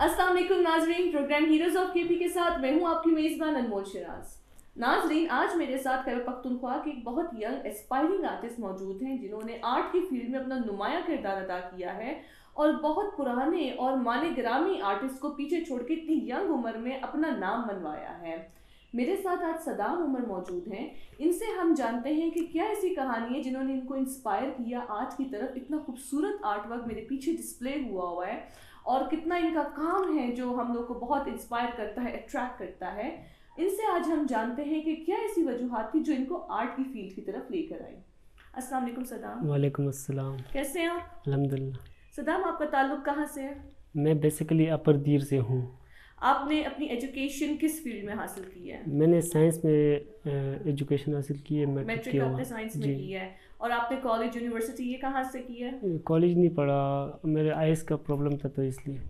अस्सलाम वालेकुम नाजरीन, प्रोग्राम हीरोज ऑफ़ केपी के साथ मैं हूँ आपकी मेज़बान अनमोल शराज। नाजरीन, आज मेरे साथ खैबर पख्तनख्वा के एक बहुत यंग एस्पायरिंग आर्टिस्ट मौजूद हैं, जिन्होंने आर्ट की फ़ील्ड में अपना नुमाया किरदार अदा किया है और बहुत पुराने और माने ग्रामी आर्टिस्ट को पीछे छोड़ के इतनी यंग उम्र में अपना नाम बनवाया है। मेरे साथ आज सदाम उमर मौजूद हैं। इनसे हम जानते हैं कि क्या ऐसी कहानी है जिन्होंने इनको इंस्पायर किया, आज की तरफ़ इतना खूबसूरत आर्ट वर्क मेरे पीछे डिस्प्ले हुआ हुआ है। और कितना इनका काम है जो हम लोग को बहुत इंस्पायर करता है अट्रैक्ट करता है इनसे आज हम जानते हैं कि क्या ऐसी वजूहत थी जो इनको आर्ट की फ़ील्ड की तरफ़ लेकर आई। अस्सलाम वालेकुम सदाम। वालेकुम अस्सलाम। कैसे हैं आप? अल्हम्दुलिल्लाह। सदाम आपका ताल्लुक कहाँ से है? मैं बेसिकली अपर दीर से हूँ। आपने अपनी एजुकेशन किस फ़ील्ड में हासिल की है? मैंने साइंस में एजुकेशन हासिल की है मैट्रिक मैट्रिक आपने साइंस में की है। और आपने कॉलेज यूनिवर्सिटी ये कहाँ से की है कॉलेज नहीं पढ़ा, मेरे आइस का प्रॉब्लम था तो इसलिए।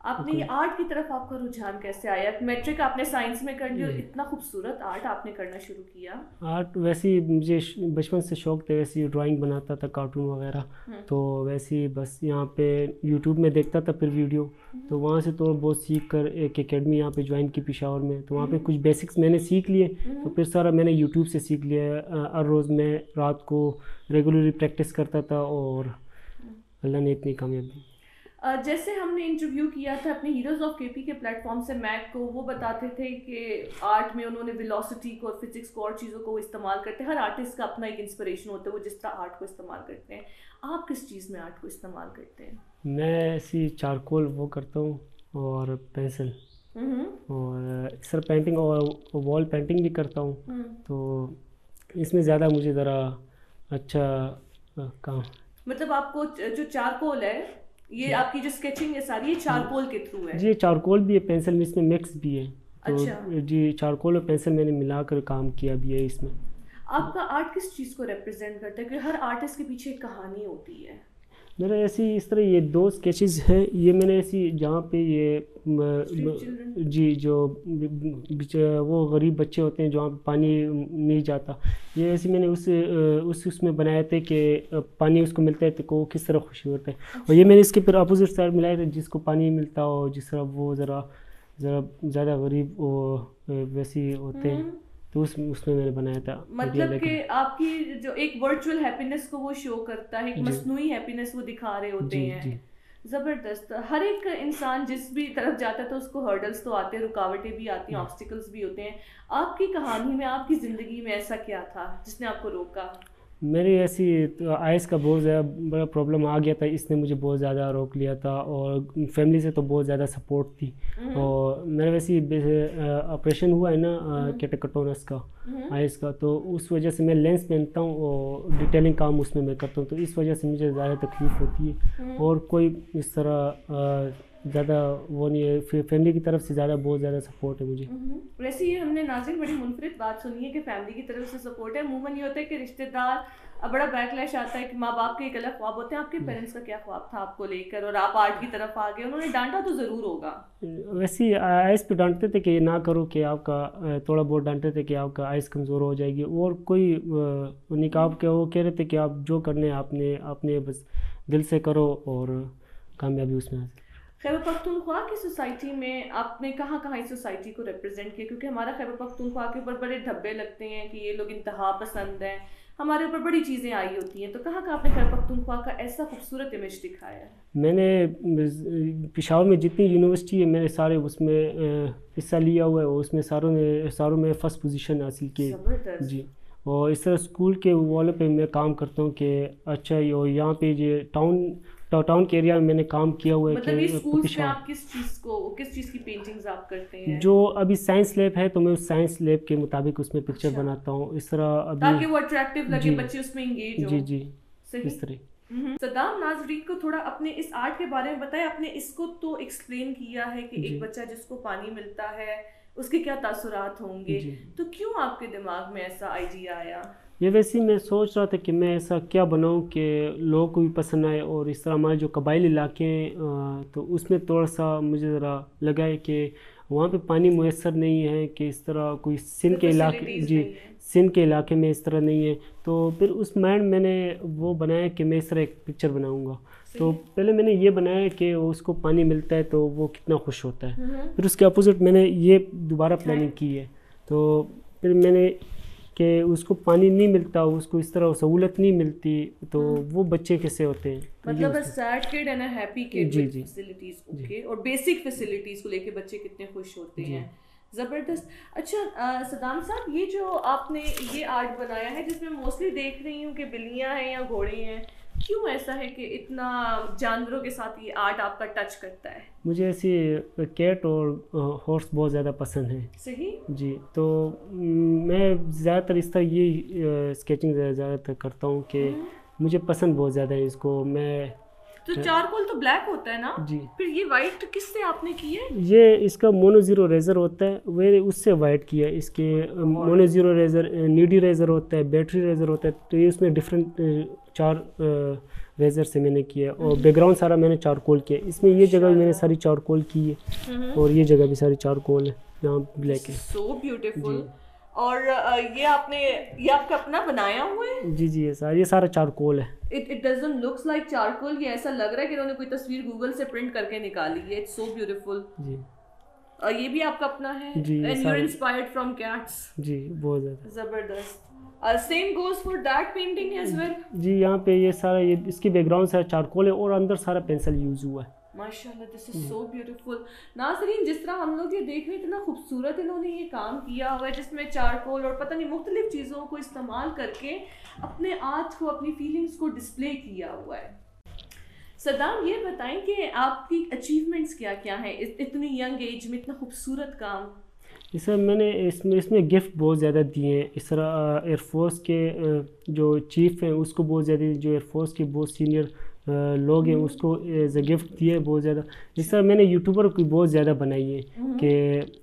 आपने ये आर्ट की तरफ़ आपका रुझान कैसे आया? मैट्रिक आपने साइंस में कर लिया इतना खूबसूरत आर्ट आपने करना शुरू किया। आर्ट वैसे ही मुझे बचपन से शौक था वैसे ही ड्राइंग बनाता था कार्टून वगैरह। हम्म। तो वैसे ही बस यहाँ पे यूट्यूब में देखता था फिर वीडियो तो वहाँ से थोड़ा बहुत सीख कर एक एकेडमी यहाँ पे ज्वाइन की पिशावर में। तो वहाँ पे कुछ बेसिक्स मैंने सीख लिए। तो फिर सारा मैंने यूट्यूब से सीख लिया। हर रोज़ मैं रात को रेगुलरली प्रैक्टिस करता था और अल्लाह ने इतनी कामयाबी जैसे हमने इंटरव्यू किया था अपने हीरोज ऑफ़ केपी के प्लेटफॉर्म से मैक को वो बताते थे कि आर्ट में उन्होंने वेलोसिटी को फिजिक्स को और चीज़ों को इस्तेमाल करते हैं। हर आर्टिस्ट का अपना एक इंस्पिरेशन होता है वो जिस तरह आर्ट को इस्तेमाल करते हैं। आप किस चीज़ में आर्ट को इस्तेमाल करते हैं? मैं ऐसी चारकोल वो करता हूँ और पेंसिल हम्म, और सर पेंटिंग और वॉल पेंटिंग भी करता हूँ। हम्म। तो इसमें ज़्यादा मुझे ज़रा अच्छा काम। मतलब आपको जो चारकोल है ये आपकी जो स्केचिंग है सारी ये चारकोल के थ्रू है। जी चारकोल भी है पेंसिल में इसमें मिक्स भी है। तो अच्छा। जी चारकोल और पेंसिल मैंने मिलाकर काम किया भी है इसमें। आपका आर्ट किस चीज़ को रिप्रेजेंट करता है? क्योंकि हर आर्टिस्ट के पीछे एक कहानी होती है। मेरा ऐसी इस तरह ये दो स्केचेस हैं। ये मैंने ऐसी जहाँ पे ये म, म, जी जो वो गरीब बच्चे होते हैं जहाँ पानी नहीं जाता। ये ऐसी मैंने उस उस उसमें बनाए थे कि पानी उसको मिलता है तो को किस तरह खुशी होता है। और ये मैंने इसके फिर अपोजिट साइड मिलाए थे जिसको पानी मिलता हो जिस तरह वो ज़रा ज़रा ज़्यादा गरीब वो वैसी होते हैं। हम्म। तो उस उसमें मैंने बनाया था। मतलब कि आपकी जो एक वर्चुअल हैप्पीनेस को वो शो करता है एक। मसनूई हैप्पीनेस वो दिखा रहे होते जी हैं। जी। ज़बरदस्त। हर एक इंसान जिस भी तरफ़ जाता है तो उसको हर्डल्स तो आते हैं रुकावटें भी आती हैं हाँ। ऑब्स्टिकल्स भी होते हैं। आपकी कहानी में आपकी ज़िंदगी में ऐसा क्या था जिसने आपको रोका? मेरी ऐसी तो आइस का बहुत ज़्यादा बड़ा प्रॉब्लम आ गया था इसने मुझे बहुत ज़्यादा रोक लिया था और फैमिली से तो बहुत ज़्यादा सपोर्ट थी। हम्म, और मेरा वैसे ऑपरेशन हुआ है ना हम्म। कैटेकटोनस का हम्म, आइस का। तो उस वजह से मैं लेंस पहनता हूँ और डिटेलिंग काम उसमें मैं करता हूँ। तो इस वजह से मुझे ज़्यादा तकलीफ़ होती है। हम्म। और कोई इस तरह ज़्यादा वो नहीं है फैमिली की तरफ़ से ज़्यादा बहुत ज़्यादा सपोर्ट है मुझे। हम्म, वैसे ये हमने नाजिन बड़ी मुनफरद बात सुनी है कि फैमिली की तरफ़ से सपोर्ट है। अमूमन ये होता है कि रिश्तेदार अब बड़ा बैकलैश आता है कि माँ बाप के एक अलग ख्वाब होते हैं। आपके पेरेंट्स का क्या ख्वाब था आपको लेकर? और आप आर्ट की तरफ़ आ गए उन्होंने डांटा तो ज़रूर होगा। वैसे आइस पे डांटते थे कि ना करो कि आपका थोड़ा बहुत डांटते थे कि आपका आइस कमज़ोर हो जाएगी। और कोई निकाब के वो कह रहे थे कि आप जो करने आपने आपने बस दिल से करो और कामयाबी उसमें हासिल खैबर पख्तूनख्वा की सोसाइटी में आपने कहाँ कहाँ इस सोसाइटी को रिप्रेजेंट किया? क्योंकि हमारा खैबर पख्तूनख्वा के ऊपर बड़े धब्बे लगते हैं कि ये लोग इंतहा पसंद हैं। हमारे ऊपर बड़ी चीज़ें आई होती हैं। तो कहाँ कहाँ आपने खैबर पख्तूनख्वा का ऐसा खूबसूरत इमेज दिखाया? है मैंने पेशावर में जितनी यूनिवर्सिटी है मैंने सारे उसमें हिस्सा लिया हुआ है और उसमें सारों ने सारों में फ़र्स्ट पोजीशन हासिल की। जी। और इस तरह स्कूल के वालों पे मैं काम करता हूँ कि अच्छा ये यहाँ पे ये टाउन टाउन के एरिया में मैंने काम किया हुआ है मतलब ये कि में आप किस चीज़ को किस चीज़ की पेंटिंग्स आप करते हैं? जो अभी साइंस लैब है तो मैं उस साइंस लैब के मुताबिक उसमें पिक्चर अच्छा। बनाता हूँ। इस तरह अभी ताकि वो अट्रैक्टिव लगे जी। बच्चे उसमें इंगेज हो। जी। जी सही? इस तरह। सदाम सद्दाम नाजरीन को थोड़ा अपने इस आर्ट के बारे में बताएँ। आपने इसको तो एक्सप्लेन किया है कि एक बच्चा जिसको पानी मिलता है उसके क्या तासुरात होंगे? तो क्यों आपके दिमाग में ऐसा आइडिया आया? ये वैसे ही मैं सोच रहा था कि मैं ऐसा क्या बनाऊँ कि लोगों को भी पसंद आए और इस तरह हमारे जो कबाइली इलाके हैं तो उसमें थोड़ा सा मुझे ज़रा लगा है कि वहाँ पे पानी मैसर नहीं है कि इस तरह कोई सिंध के इलाके जी सिंध के इलाके में इस तरह नहीं है। तो फिर उस माइंड मैंने वो बनाया कि मैं इस तरह एक पिक्चर बनाऊँगा। तो पहले मैंने ये बनाया कि उसको पानी मिलता है तो वो कितना खुश होता है। हम्म। फिर उसके अपोजिट मैंने ये दोबारा प्लानिंग की है। तो फिर मैंने कि उसको पानी नहीं मिलता उसको इस तरह सहूलत नहीं मिलती तो वो बच्चे कैसे होते हैं? मतलब sad kid and happy kid जी, जी। फैसिलिटीज़ ओके और बेसिक फैसिलिटीज़ को लेके बच्चे कितने खुश होते हैं। ज़बरदस्त। अच्छा सदाम साहब ये जो आपने ये आर्ट बनाया है जिसमें मोस्टली देख रही हूँ कि बिल्लियाँ हैं या घोड़े हैं क्यों ऐसा है कि इतना जानवरों के साथ ये आर्ट आपका टच करता है? मुझे ऐसी कैट और हॉर्स बहुत ज़्यादा पसंद है। सही? जी तो मैं ज़्यादातर इस तरह ये स्केचिंग ज़्यादातर करता हूँ कि मुझे पसंद बहुत ज़्यादा है इसको। मैं तो चारकोल तो ब्लैक होता है ना? जी। फिर ये वाइट किससे आपने की है? ये इसका मोनो ज़ीरो रेज़र होता है वे उससे वाइट किया है। इसके मोनो ज़ीरो रेज़र नीडी रेज़र होता है बैटरी रेज़र होता है तो ये उसमें डिफरेंट चार रेज़र से मैंने किया और बैकग्राउंड सारा मैंने चारकोल किया इसमें ये जगह भी मैंने सारी चारकोल की है और ये जगह भी सारी चारकोल है यहाँ ब्लैक है। सो ब्यूटीफुल और ये आपने ये आपका अपना बनाया हुआ है? जी जी ये सारा ये सारा चारकोल है। It it doesn't looks like charcoal ये ऐसा लग रहा है कि इन्होंने कोई तस्वीर गूगल से प्रिंट करके निकाली है। इट्स सो ब्यूटीफुल जी। और ये भी आपका अपना है? जी, एंड यू सारे- इंस्पायर्ड फ्रॉम कैट्स जी बहुत ज़्यादा। ज़बरदस्त। Same goes for that painting as well जी यहाँ पे ये सारा ये इसकी बैकग्राउंड सारा चारकोल है और अंदर सारा पेंसिल यूज़ हुआ है। माशाल्लाह दिस इज़ सो ब्यूटीफुल नाजरीन जिस तरह हम लोग ये देख रहे इतना खूबसूरत इन्होंने ये काम किया हुआ है जिसमें चारकोल और पता नहीं मुख्तलिफ़ चीज़ों को इस्तेमाल करके अपने आर्ट को अपनी फीलिंग्स को डिस्प्ले किया हुआ है। सदाम ये बताएँ कि आपकी अचीवमेंट्स क्या क्या हैं इतनी यंग एज में इतना खूबसूरत काम इसे मैंने इसमें इसमें गिफ्ट बहुत ज़्यादा दिए हैं। इस तरह एयरफोर्स के जो चीफ हैं उसको बहुत ज़्यादा जो एयरफोर्स के बहुत सीनियर लोग हैं उसको एज ए गिफ्ट दिए बहुत ज़्यादा। इस तरह मैंने यूट्यूबर की बहुत ज़्यादा बनाई है कि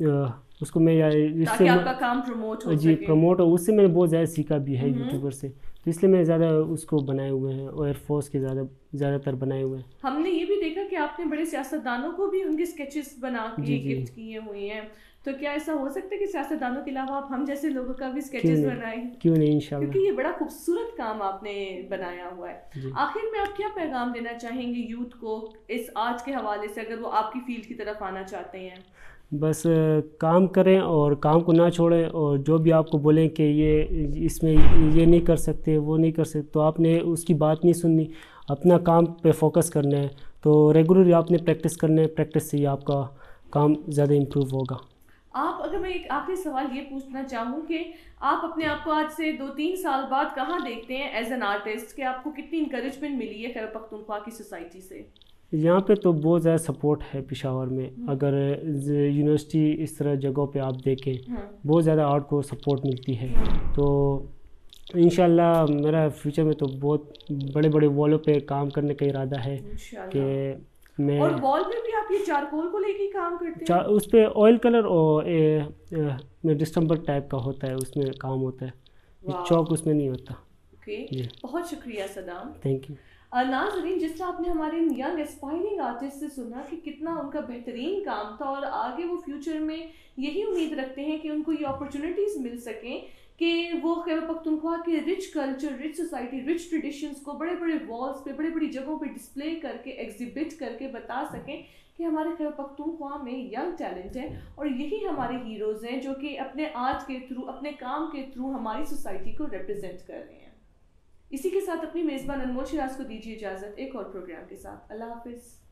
अ, उसको मैं इससे आपका काम प्रमोट हो जी प्रमोट हो उससे मैंने बहुत ज़्यादा सीखा भी है यूट्यूबर से। तो इसलिए मैंने ज़्यादा उसको बनाए हुए हैं और एयरफोर्स के ज़्यादा ज़्यादातर बनाए हुए हैं। हमने ये भी देखा कि आपने बड़े सियासतदानों को भी उनके स्केचेस बना के। गिफ्ट किए हुए हैं। तो क्या ऐसा हो सकता है कि सियासतदानों के अलावा आप हम जैसे लोगों का भी स्केचेस बनाएँ? क्यों नहीं? इंशाल्लाह। क्योंकि ये बड़ा खूबसूरत काम आपने बनाया हुआ है। आखिर में आप क्या पैगाम देना चाहेंगे यूथ को इस आज के हवाले से अगर वो आपकी फ़ील्ड की तरफ़ आना चाहते हैं? बस काम करें और काम को ना छोड़ें और जो भी आपको बोलें कि ये, इसमें ये नहीं कर सकते, वो नहीं कर सकते तो आपने उसकी बात नहीं सुननी। अपना काम पे फोकस करना है। तो रेगुलरली आपने प्रैक्टिस करना है प्रैक्टिस से ही आपका काम ज़्यादा इम्प्रूव होगा। आप, अगर मैं एक आखिरी सवाल ये पूछना चाहूँ कि आप अपने आप को आज से दो तीन साल बाद कहाँ देखते हैं? एज एन आर्टिस्ट कि आपको कितनी इंकरेजमेंट मिली है खैर पख्तूनख्वा की सोसाइटी से? यहाँ पे तो बहुत ज़्यादा सपोर्ट है पेशावर में। अगर यूनिवर्सिटी इस तरह जगहों पे आप देखें बहुत ज़्यादा आर्ट को सपोर्ट मिलती है। तो इन मेरा फ्यूचर में तो बहुत बड़े बड़े वॉलों पे काम करने का इरादा है कि मैं और वॉल पे भी आप ये चारकोल को लेके काम करते हैं? उस पर ऑयल कलर और ए, ए, डिस्टम्बर टाइप का होता है उसमें काम होता है। चौक उसमें नहीं होता। ओके बहुत शुक्रिया सदाम। थैंक यू नाजरीन, जिस तरह आपने हमारे यंग एस्पायरिंग आर्टिस्ट से सुना कि कितना उनका बेहतरीन काम था और आगे वो फ्यूचर में यही उम्मीद रखते हैं कि उनको ये अपॉर्चुनिटीज़ मिल सकें कि वो खैबर पख्तूनख्वा के rich culture rich society rich traditions को बड़े बड़े वॉल्स पे बड़े बड़ी जगहों पे डिस्प्ले करके एग्जिबिट करके बता सकें कि हमारे खैबर पख्तूनख्वा में यंग टैलेंट है और यही हमारे हीरोज़ हैं जो कि अपने आर्ट के थ्रू अपने काम के थ्रू हमारी सोसाइटी को रिप्रेजेंट कर रहे हैं। इसी के साथ अपनी मेज़बान अनमोल शिराज को दीजिए इजाज़त, एक और प्रोग्राम के साथ। अल्लाह हाफिज़।